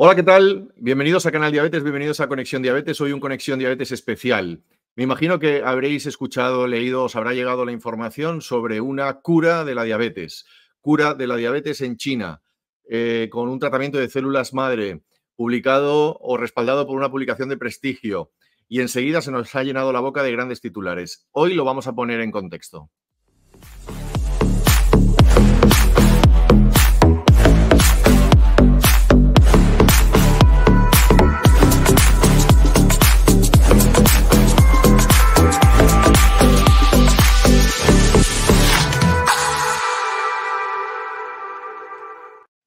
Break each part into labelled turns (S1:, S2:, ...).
S1: Hola, ¿qué tal? Bienvenidos a Canal Diabetes, bienvenidos a Conexión Diabetes. Hoy un Conexión Diabetes especial. Me imagino que habréis escuchado, leído, os habrá llegado la información sobre una cura de la diabetes, cura de la diabetes en China, eh, con un tratamiento de células madre, publicado o respaldado por una publicación de prestigio. Y enseguida se nos ha llenado la boca de grandes titulares. Hoy lo vamos a poner en contexto.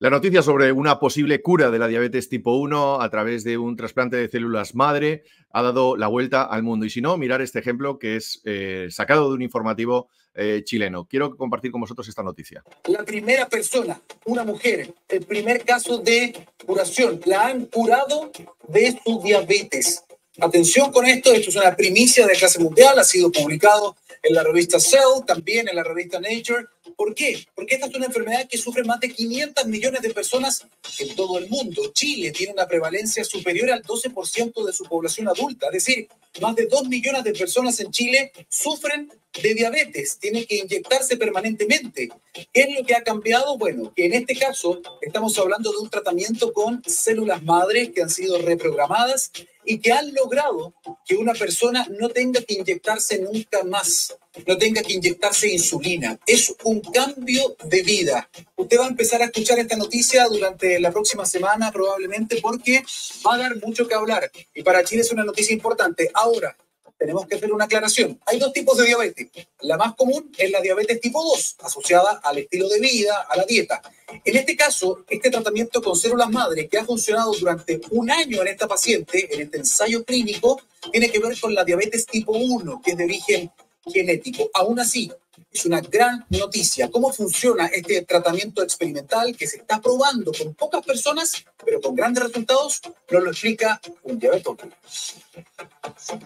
S1: La noticia sobre una posible cura de la diabetes tipo 1 a través de un trasplante de células madre ha dado la vuelta al mundo. Y si no, mirar este ejemplo que es eh, sacado de un informativo eh, chileno. Quiero compartir con vosotros esta noticia.
S2: La primera persona, una mujer, el primer caso de curación, la han curado de su diabetes. Atención con esto, esto es una primicia de clase mundial, ha sido publicado en la revista Cell, también en la revista Nature. ¿Por qué? Porque esta es una enfermedad que sufre más de 500 millones de personas en todo el mundo. Chile tiene una prevalencia superior al 12% de su población adulta, es decir, más de 2 millones de personas en Chile sufren de diabetes, tienen que inyectarse permanentemente. ¿Qué es lo que ha cambiado? Bueno, que en este caso estamos hablando de un tratamiento con células madres que han sido reprogramadas y que han logrado que una persona no tenga que inyectarse nunca más, no tenga que inyectarse insulina. Es un cambio de vida. Usted va a empezar a escuchar esta noticia durante la próxima semana probablemente porque va a dar mucho que hablar. Y para Chile es una noticia importante. Ahora, tenemos que hacer una aclaración. Hay dos tipos de diabetes. La más común es la diabetes tipo 2, asociada al estilo de vida, a la dieta. En este caso, este tratamiento con células madre que ha funcionado durante un año en esta paciente, en este ensayo clínico, tiene que ver con la diabetes tipo 1, que es de origen genético. Aún así, es una gran noticia. ¿Cómo funciona este tratamiento experimental que se está probando con pocas personas, pero con grandes resultados? Nos lo explica un diabético.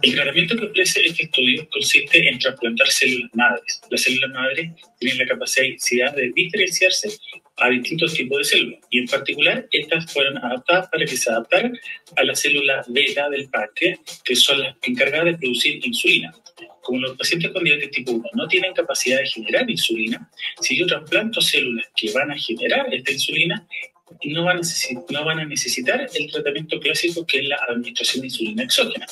S3: El tratamiento que ofrece este estudio consiste en trasplantar células madres. Las células madres tienen la capacidad de diferenciarse a distintos tipos de células y en particular estas fueron adaptadas para que se adaptaran a las células beta del páncreas, que son las encargadas de producir insulina. Como los pacientes con diabetes tipo 1 no tienen capacidad de generar insulina, si yo trasplanto células que van a generar esta insulina, no van, a necesitar el tratamiento clásico que es la administración de insulina exógena.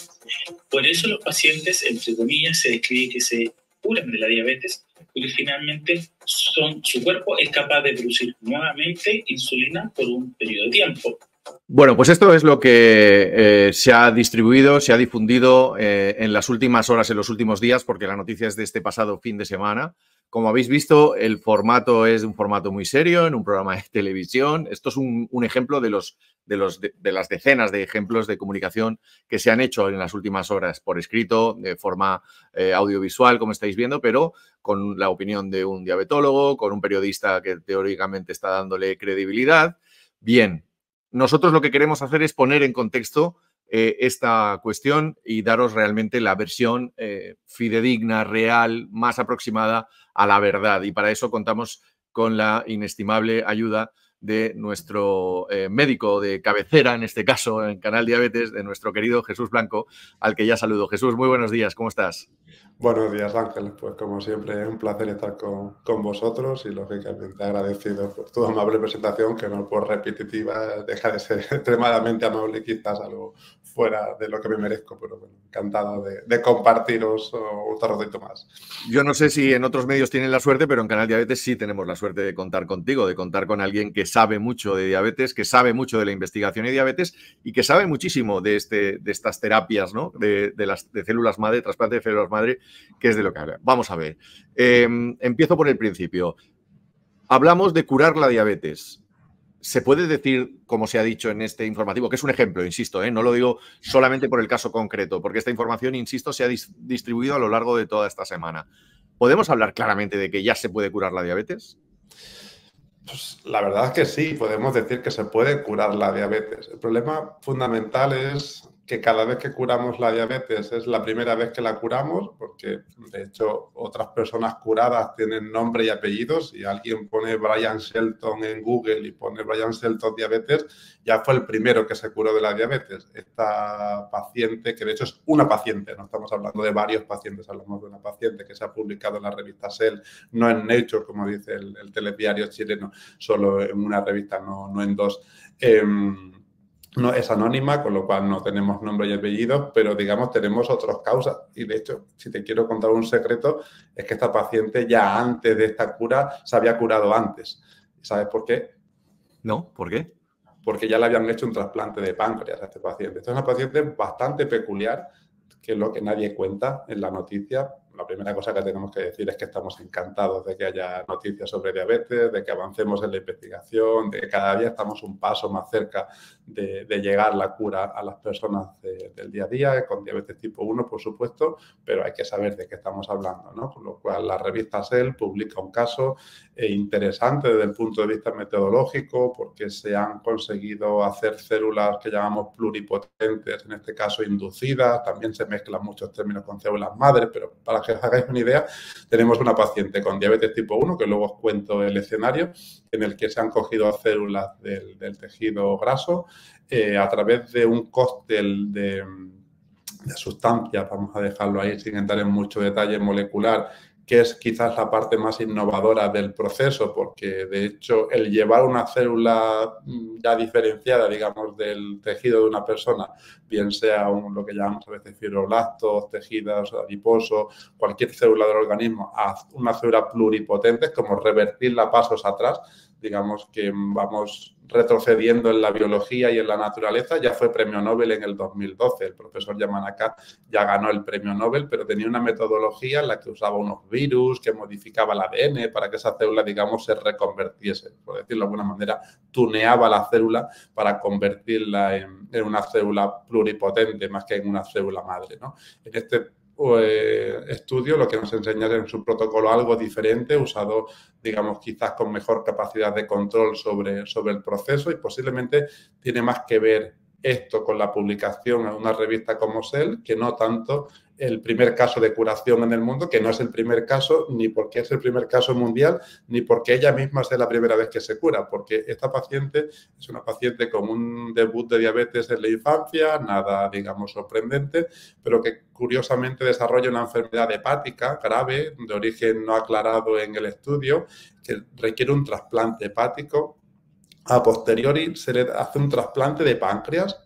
S3: Por eso los pacientes, entre comillas, se describe que se curan de la diabetes porque finalmente su cuerpo es capaz de producir nuevamente insulina por un periodo de tiempo.
S1: Bueno, pues esto es lo que eh, se ha distribuido, se ha difundido eh, en las últimas horas, en los últimos días, porque la noticia es de este pasado fin de semana. Como habéis visto, el formato es un formato muy serio, en un programa de televisión. Esto es un, ejemplo de, los, de, los, de, las decenas de ejemplos de comunicación que se han hecho en las últimas horas por escrito, de forma eh, audiovisual, como estáis viendo, pero con la opinión de un diabetólogo, con un periodista que teóricamente está dándole credibilidad. Bien, nosotros lo que queremos hacer es poner en contexto eh, esta cuestión y daros realmente la versión eh, fidedigna, real, más aproximada a la verdad. Y para eso contamos con la inestimable ayuda de nuestro eh, médico de cabecera, en este caso en Canal Diabetes, de nuestro querido Jesús Blanco, al que ya saludo. Jesús, muy buenos días, ¿cómo estás?
S4: Buenos días, Ángel. Pues como siempre, es un placer estar con, con, vosotros y lógicamente agradecido por tu amable presentación, que no por repetitiva deja de ser extremadamente amable, quizás algo fuera de lo que me merezco, pero bueno, encantado de, compartiros otro ratito más.
S1: Yo no sé si en otros medios tienen la suerte, pero en Canal Diabetes sí tenemos la suerte de contar contigo, de contar con alguien que sabe mucho de diabetes, que sabe mucho de la investigación y diabetes y que sabe muchísimo de, este, de estas terapias, ¿no? De, las de células madre, trasplante de células madre, que es de lo que habla. Vamos a ver. Em, empiezo por el principio. Hablamos de curar la diabetes se puede decir, como se ha dicho en este informativo, que es un ejemplo, insisto, ¿eh? no lo digo solamente por el caso concreto, porque esta información, insisto, se ha distribuido a lo largo de toda esta semana. ¿Podemos hablar claramente de que ya se puede curar la diabetes?
S4: Pues la verdad es que sí, podemos decir que se puede curar la diabetes. El problema fundamental es que cada vez que curamos la diabetes es la primera vez que la curamos, porque de hecho otras personas curadas tienen nombre y apellidos. Si alguien pone Brian Shelton en Google y pone Brian Shelton diabetes, ya fue el primero que se curó de la diabetes. Esta paciente, que de hecho es una paciente, no estamos hablando de varios pacientes, hablamos de una paciente que se ha publicado en la revista Cell, no en Nature, como dice el, el telediario chileno, solo en una revista, no, no en dos. Em, no es anónima, con lo cual no tenemos nombre y apellido, pero digamos tenemos otras causas. Y de hecho, si te quiero contar un secreto, es que esta paciente ya antes de esta cura se había curado antes. ¿Sabes por qué?
S1: No, ¿por qué?
S4: Porque ya le habían hecho un trasplante de páncreas a este paciente. Esta es una paciente bastante peculiar, que es lo que nadie cuenta en la noticia, la primera cosa que tenemos que decir es que estamos encantados de que haya noticias sobre diabetes, de que avancemos en la investigación, de que cada día estamos un paso más cerca de, llegar la cura a las personas del día a día, con diabetes tipo 1, por supuesto, pero hay que saber de qué estamos hablando, ¿no? Con lo cual, la revista Cell publica un caso eh, interesante desde el punto de vista metodológico, porque se han conseguido hacer células que llamamos pluripotentes, en este caso inducidas, también se mezclan muchos términos con células madres, pero para que os hagáis una idea, tenemos una paciente con diabetes tipo 1, que luego os cuento el escenario, en el que se han cogido células del, tejido graso eh, a través de un cóctel de, sustancias, vamos a dejarlo ahí sin entrar en mucho detalle molecular, que es quizás la parte más innovadora del proceso, porque de hecho el llevar una célula mm, ya diferenciada, digamos, del tejido de una persona, bien sea un, lo que llamamos a veces fibroblastos, tejidos adiposos, cualquier célula del organismo, a una célula pluripotente, es como revertirla pasos atrás, digamos que vamos retrocediendo en la biología y en la naturaleza. Ya fue premio Nobel en el 2012. El profesor Yamanaka ya ganó el premio Nobel, pero tenía una metodología en la que usaba unos virus, que modificaba el ADN para que esa célula, digamos, se reconvertiese. Por decirlo de alguna manera, tuneaba la célula para convertirla en, en una célula pluripotente más que en una célula madre. ¿no? En este eh, estudio lo que nos enseña es en su protocolo algo diferente, usado, digamos, quizás con mejor capacidad de control sobre, sobre el proceso y posiblemente tiene más que ver esto con la publicación en una revista como Cell que no tanto el primer caso de curación en el mundo, que no es el primer caso, ni porque es el primer caso mundial, ni porque ella misma sea la primera vez que se cura, porque esta paciente es una paciente con un debut de diabetes en la infancia, nada, digamos, sorprendente, pero que curiosamente desarrolla una enfermedad hepática grave, de origen no aclarado en el estudio, que requiere un trasplante hepático. A posteriori se le hace un trasplante de páncreas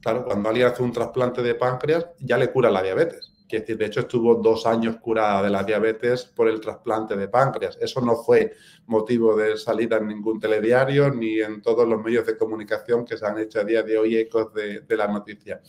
S4: Claro, cuando alguien hace un trasplante de páncreas, ya le cura la diabetes. Que decir, de hecho, estuvo dos años curada de la diabetes por el trasplante de páncreas. Eso no fue motivo de salida en ningún telediario ni en todos los medios de comunicación que se han hecho a día de hoy ecos de, de la noticia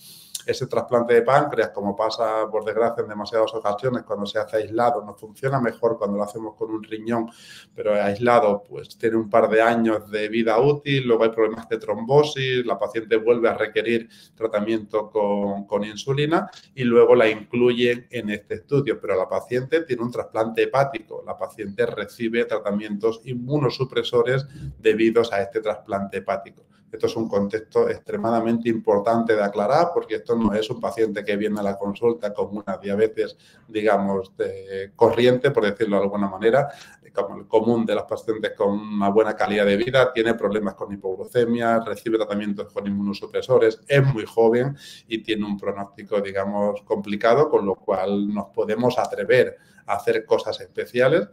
S4: ese trasplante de páncreas, como pasa por desgracia en demasiadas ocasiones cuando se hace aislado, no funciona mejor cuando lo hacemos con un riñón, pero aislado, pues tiene un par de años de vida útil, luego hay problemas de trombosis, la paciente vuelve a requerir tratamiento con, con insulina y luego la incluyen en este estudio, pero la paciente tiene un trasplante hepático, la paciente recibe tratamientos inmunosupresores debidos a este trasplante hepático. Esto es un contexto extremadamente importante de aclarar porque esto no es un paciente que viene a la consulta con una diabetes, digamos, corriente, por decirlo de alguna manera, como el común de los pacientes con una buena calidad de vida, tiene problemas con hipoglucemia, recibe tratamientos con inmunosupresores, es muy joven y tiene un pronóstico, digamos, complicado, con lo cual nos podemos atrever a hacer cosas especiales.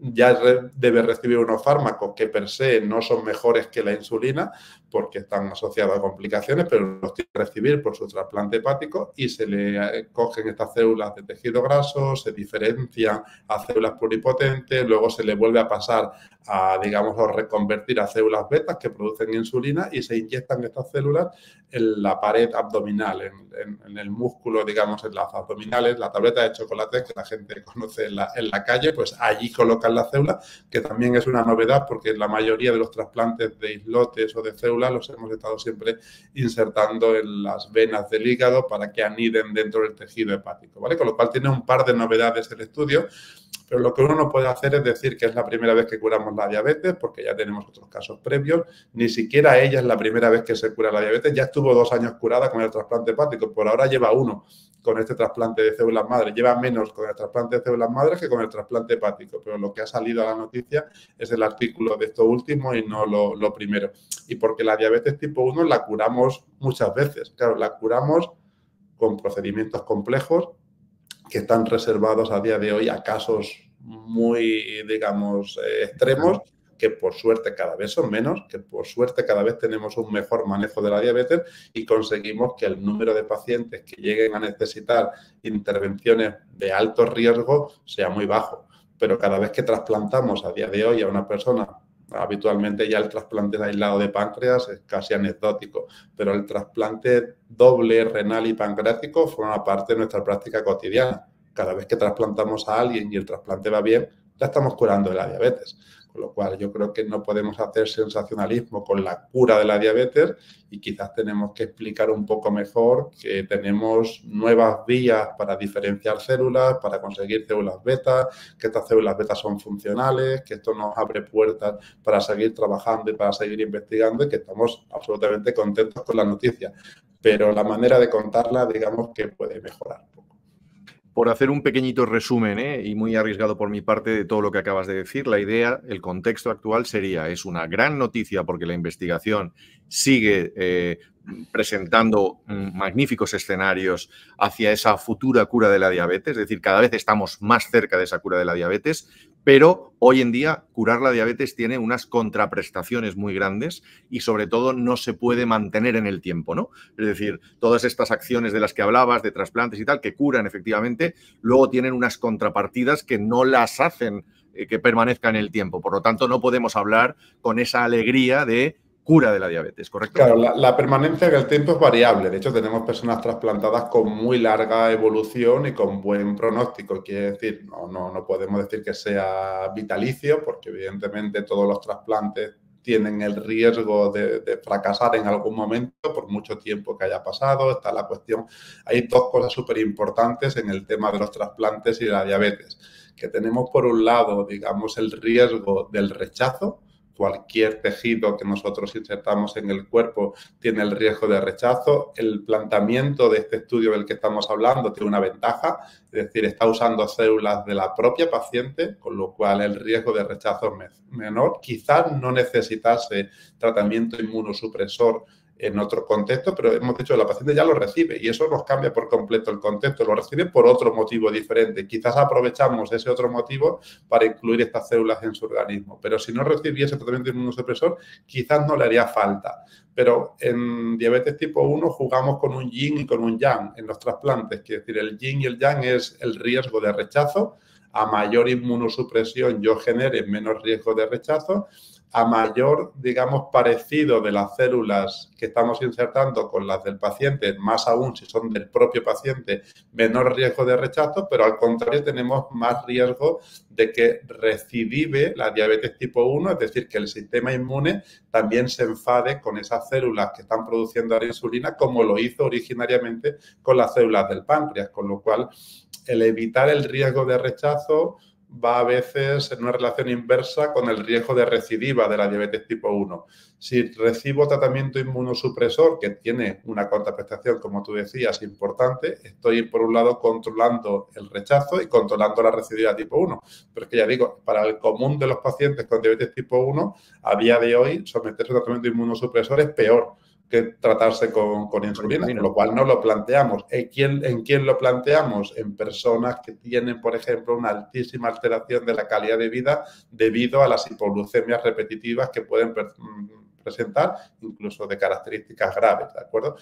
S4: Ya debe recibir unos fármacos que per se no son mejores que la insulina porque están asociados a complicaciones, pero los tiene que recibir por su trasplante hepático y se le eh, cogen estas células de tejido graso, se diferencian a células pluripotentes, luego se le vuelve a pasar a, digamos, a reconvertir a células betas que producen insulina y se inyectan estas células en la pared abdominal, en, el músculo, digamos, en las abdominales, la tableta de chocolate que la gente conoce en la, en la calle, pues allí colocan la célula, que también es una novedad porque la mayoría de los trasplantes de islotes o de los hemos estado siempre insertando en las venas del hígado para que aniden dentro del tejido hepático, ¿vale? Con lo cual tiene un par de novedades el estudio Pero lo que uno no puede hacer es decir que es la primera vez que curamos la diabetes, porque ya tenemos otros casos previos. Ni siquiera ella es la primera vez que se cura la diabetes. Ya estuvo dos años curada con el trasplante hepático. Por ahora lleva uno con este trasplante de células madre. Lleva menos con el trasplante de células madres que con el trasplante hepático. Pero lo que ha salido a la noticia es el artículo de esto último y no lo, lo primero. Y porque la diabetes tipo 1 la curamos muchas veces. Claro, la curamos con procedimientos complejos que están reservados a día de hoy a casos muy, digamos, eh, extremos, que por suerte cada vez son menos, que por suerte cada vez tenemos un mejor manejo de la diabetes y conseguimos que el número de pacientes que lleguen a necesitar intervenciones de alto riesgo sea muy bajo. Pero cada vez que trasplantamos a día de hoy a una persona Habitualmente ya el trasplante aislado de páncreas es casi anecdótico, pero el trasplante doble renal y pancreático forma parte de nuestra práctica cotidiana. Cada vez que trasplantamos a alguien y el trasplante va bien, ya estamos curando de la diabetes. Con lo cual yo creo que no podemos hacer sensacionalismo con la cura de la diabetes y quizás tenemos que explicar un poco mejor que tenemos nuevas vías para diferenciar células, para conseguir células beta, que estas células beta son funcionales, que esto nos abre puertas para seguir trabajando y para seguir investigando y que estamos absolutamente contentos con la noticia. Pero la manera de contarla, digamos que puede mejorar
S1: por hacer un pequeñito resumen ¿eh? y muy arriesgado por mi parte de todo lo que acabas de decir, la idea, el contexto actual sería, es una gran noticia porque la investigación sigue eh, presentando magníficos escenarios hacia esa futura cura de la diabetes, es decir, cada vez estamos más cerca de esa cura de la diabetes, pero hoy en día curar la diabetes tiene unas contraprestaciones muy grandes y sobre todo no se puede mantener en el tiempo, ¿no? Es decir, todas estas acciones de las que hablabas, de trasplantes y tal, que curan efectivamente, luego tienen unas contrapartidas que no las hacen eh, que permanezca en el tiempo. Por lo tanto, no podemos hablar con esa alegría de cura de la diabetes, ¿correcto?
S4: Claro, la, permanencia del tiempo es variable. De hecho, tenemos personas trasplantadas con muy larga evolución y con buen pronóstico. Quiere decir, no, no, no podemos decir que sea vitalicio, porque evidentemente todos los trasplantes tienen el riesgo de, de, fracasar en algún momento por mucho tiempo que haya pasado. Está la cuestión. Hay dos cosas súper importantes en el tema de los trasplantes y la diabetes. Que tenemos por un lado, digamos, el riesgo del rechazo, cualquier tejido que nosotros insertamos en el cuerpo tiene el riesgo de rechazo. El planteamiento de este estudio del que estamos hablando tiene una ventaja, es decir, está usando células de la propia paciente, con lo cual el riesgo de rechazo es menor. Quizás no necesitase tratamiento inmunosupresor en otro contexto, pero hemos dicho que la paciente ya lo recibe y eso nos cambia por completo el contexto, lo recibe por otro motivo diferente. Quizás aprovechamos ese otro motivo para incluir estas células en su organismo, pero si no recibiese tratamiento inmunosupresor, quizás no le haría falta. Pero en diabetes tipo 1 jugamos con un yin y con un yang en los trasplantes, es decir, el yin y el yang es el riesgo de rechazo, a mayor inmunosupresión yo genere menos riesgo de rechazo a mayor, digamos, parecido de las células que estamos insertando con las del paciente, más aún si son del propio paciente, menor riesgo de rechazo, pero al contrario tenemos más riesgo de que recidive la diabetes tipo 1, es decir, que el sistema inmune también se enfade con esas células que están produciendo la insulina, como lo hizo originariamente con las células del páncreas, con lo cual el evitar el riesgo de rechazo va a veces en una relación inversa con el riesgo de recidiva de la diabetes tipo 1. Si recibo tratamiento inmunosupresor, que tiene una contraprestación, como tú decías, importante, estoy por un lado controlando el rechazo y controlando la recidiva tipo 1. Pero es que ya digo, para el común de los pacientes con diabetes tipo 1, a día de hoy someterse a tratamiento inmunosupresor es peor que tratarse con, con insulina, con lo cual no lo planteamos. ¿En quién, ¿En quién lo planteamos? En personas que tienen, por ejemplo, una altísima alteración de la calidad de vida debido a las hipoglucemias repetitivas que pueden mm, presentar, incluso de características graves, ¿de acuerdo?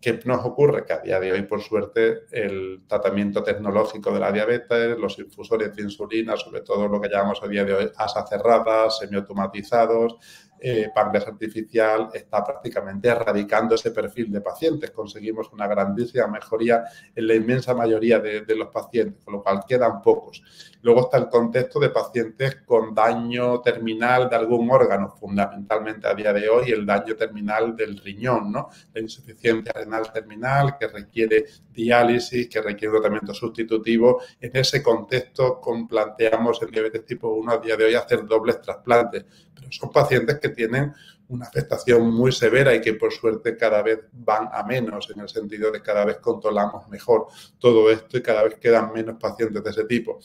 S4: ¿Qué nos ocurre? Que a día de hoy, por suerte, el tratamiento tecnológico de la diabetes, los infusores de insulina, sobre todo lo que llamamos a día de hoy asas cerradas, semiautomatizados, eh, artificial está prácticamente erradicando ese perfil de pacientes. Conseguimos una grandísima mejoría en la inmensa mayoría de, de los pacientes, con lo cual quedan pocos. Luego está el contexto de pacientes con daño terminal de algún órgano, fundamentalmente a día de hoy el daño terminal del riñón, ¿no? La insuficiencia renal terminal que requiere diálisis, que requiere tratamiento sustitutivo. En ese contexto planteamos en diabetes tipo 1 a día de hoy hacer dobles trasplantes, pero son pacientes que tienen una afectación muy severa y que por suerte cada vez van a menos, en el sentido de cada vez controlamos mejor todo esto y cada vez quedan menos pacientes de ese tipo.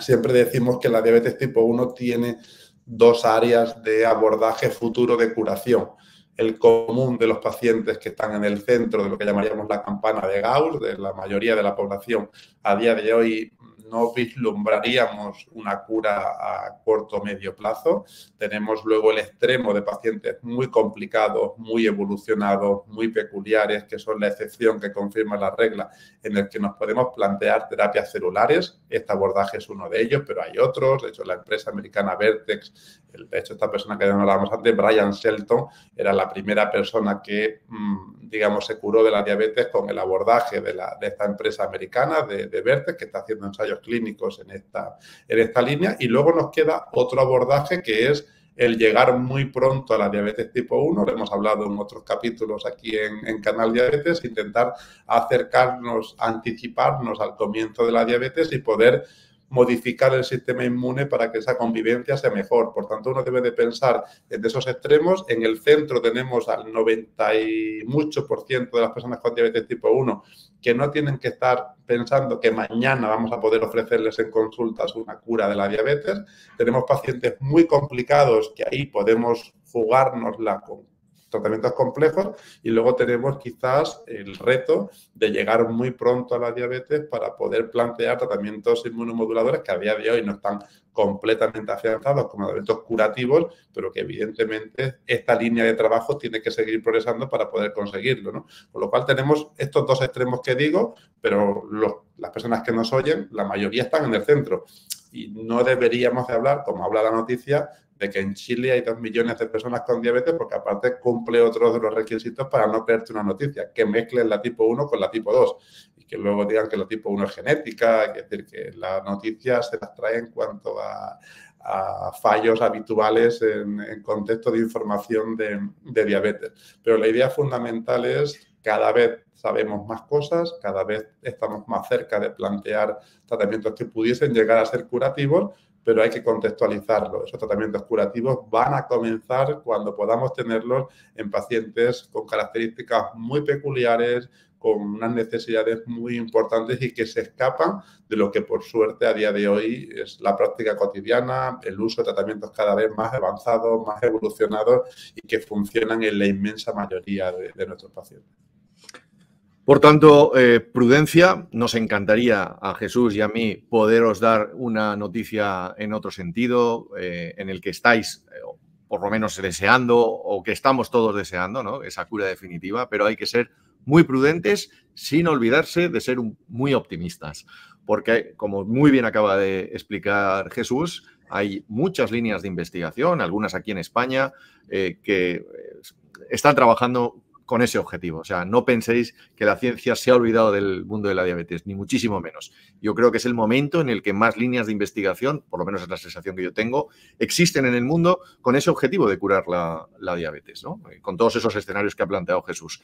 S4: Siempre decimos que la diabetes tipo 1 tiene dos áreas de abordaje futuro de curación. El común de los pacientes que están en el centro de lo que llamaríamos la campana de Gauss, de la mayoría de la población a día de hoy no vislumbraríamos una cura a corto o medio plazo. Tenemos luego el extremo de pacientes muy complicados, muy evolucionados, muy peculiares, que son la excepción que confirma la regla, en el que nos podemos plantear terapias celulares. Este abordaje es uno de ellos, pero hay otros. De hecho, la empresa americana Vertex, de hecho, esta persona que ya hablábamos antes, Brian Shelton, era la primera persona que, mm, digamos, se curó de la diabetes con el abordaje de, la, de esta empresa americana, de, de Vertex, que está haciendo ensayos clínicos en esta, en esta línea. Y luego nos queda otro abordaje que es el llegar muy pronto a la diabetes tipo 1, lo hemos hablado en otros capítulos aquí en, en, Canal Diabetes, intentar acercarnos, anticiparnos al comienzo de la diabetes y poder modificar el sistema inmune para que esa convivencia sea mejor. Por tanto, uno debe de pensar en esos extremos. En el centro tenemos al 90 y mucho por ciento de las personas con diabetes tipo 1 que no tienen que estar pensando que mañana vamos a poder ofrecerles en consultas una cura de la diabetes. Tenemos pacientes muy complicados que ahí podemos jugárnosla con tratamientos complejos y luego tenemos quizás el reto de llegar muy pronto a la diabetes para poder plantear tratamientos inmunomoduladores que a día de hoy no están completamente afianzados como tratamientos curativos, pero que evidentemente esta línea de trabajo tiene que seguir progresando para poder conseguirlo. ¿no? Con lo cual tenemos estos dos extremos que digo, pero las personas que nos oyen, la mayoría están en el centro. Y no deberíamos de hablar, como habla la noticia, de que en Chile hay dos millones de personas con diabetes, porque aparte cumple otros de los requisitos para no creerte una noticia, que mezclen la tipo 1 con la tipo 2 y que luego digan que la tipo 1 es genética, es decir, que las noticias se las trae en cuanto a, fallos habituales en, contexto de información de, de diabetes. Pero la idea fundamental es cada vez sabemos más cosas, cada vez estamos más cerca de plantear tratamientos que pudiesen llegar a ser curativos, pero hay que contextualizarlo. Esos tratamientos curativos van a comenzar cuando podamos tenerlos en pacientes con características muy peculiares, con unas necesidades muy importantes y que se escapan de lo que por suerte a día de hoy es la práctica cotidiana, el uso de tratamientos cada vez más avanzados, más evolucionados y que funcionan en la inmensa mayoría de, nuestros pacientes.
S1: Por tanto, eh, prudencia, nos encantaría a Jesús y a mí poderos dar una noticia en otro sentido, eh, en el que estáis, eh, por lo menos deseando, o que estamos todos deseando, ¿no? esa cura definitiva, pero hay que ser muy prudentes sin olvidarse de ser muy optimistas, porque como muy bien acaba de explicar Jesús, hay muchas líneas de investigación, algunas aquí en España, que están trabajando con ese objetivo. O sea, no penséis que la ciencia se ha olvidado del mundo de la diabetes, ni muchísimo menos. Yo creo que es el momento en el que más líneas de investigación, por lo menos es la sensación que yo tengo, existen en el mundo con ese objetivo de curar la, diabetes, ¿no? Con todos esos escenarios que ha planteado Jesús.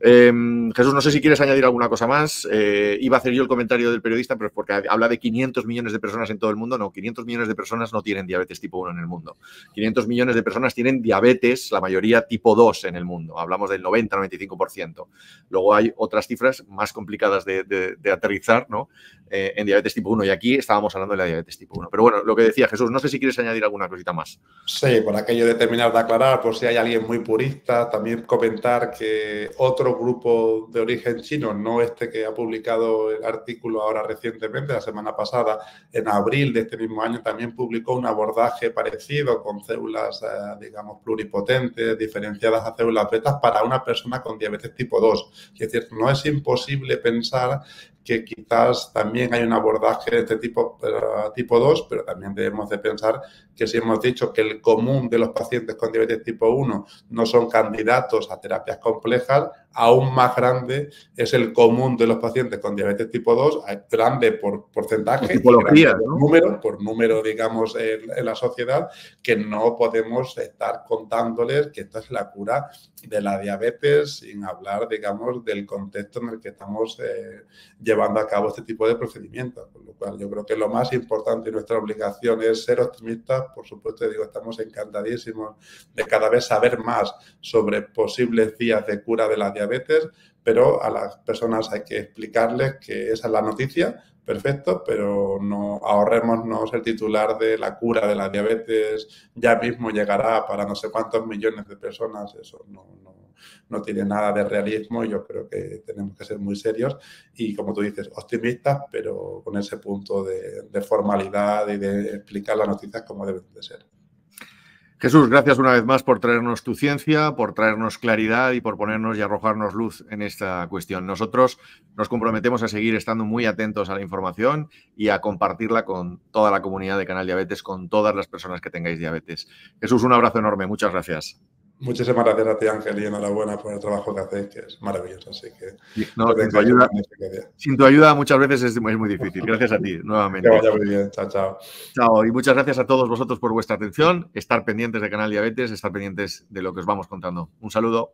S1: Em, Jesús, no sé si quieres añadir alguna cosa más. Eh, iba a hacer yo el comentario del periodista, pero porque habla de 500 millones de personas en todo el mundo. No, 500 millones de personas no tienen diabetes tipo 1 en el mundo. 500 millones de personas tienen diabetes, la mayoría tipo 2 en el mundo. Hablamos del 90-95%. Luego hay otras cifras más complicadas de, aterrizar ¿no? Eh, en diabetes tipo 1 y aquí estábamos hablando de la diabetes tipo 1. Pero bueno, lo que decía Jesús, no sé si quieres añadir alguna cosita más.
S4: Sí, por aquello de terminar de aclarar, por si hay alguien muy purista, también comentar que otro grupo de origen chino, no este que ha publicado el artículo ahora recientemente, la semana pasada, en abril de este mismo año, también publicó un abordaje parecido con células, eh, digamos, pluripotentes, diferenciadas a células betas para una persona con diabetes tipo 2. Es decir, no es imposible pensar que quizás también hay un abordaje de este tipo, tipo 2, pero también debemos de pensar que si hemos dicho que el común de los pacientes con diabetes tipo 1 no son candidatos a terapias complejas, aún más grande es el común de los pacientes con diabetes tipo 2, grande por porcentaje, por número, por número, digamos, en, la sociedad, que no podemos estar contándoles que esta es la cura de la diabetes sin hablar, digamos, del contexto en el que estamos eh, llevando a cabo este tipo de procedimientos. Por lo cual, yo creo que lo más importante y nuestra obligación es ser optimistas. Por supuesto, digo, estamos encantadísimos de cada vez saber más sobre posibles vías de cura de la diabetes pero a las personas hay que explicarles que esa es la noticia, perfecto, pero no ahorrémonos el titular de la cura de la diabetes, ya mismo llegará para no sé cuántos millones de personas, eso no, no, tiene nada de realismo yo creo que tenemos que ser muy serios y, como tú dices, optimistas, pero con ese punto de, de formalidad y de explicar las noticias como deben de ser.
S1: Jesús, gracias una vez más por traernos tu ciencia, por traernos claridad y por ponernos y arrojarnos luz en esta cuestión. Nosotros nos comprometemos a seguir estando muy atentos a la información y a compartirla con toda la comunidad de Canal Diabetes, con todas las personas que tengáis diabetes. Jesús, un abrazo enorme. Muchas gracias.
S4: Muchísimas gracias a ti, Ángel, y enhorabuena por el trabajo que hacéis, que es maravilloso. Así que.
S1: No, sin, tu ayuda, sin, tu ayuda, muchas veces es muy, muy difícil. Gracias a ti, nuevamente.
S4: Que vaya muy bien. Chao, chao.
S1: Chao, y muchas gracias a todos vosotros por vuestra atención, estar pendientes de Canal Diabetes, estar pendientes de lo que os vamos contando. Un saludo.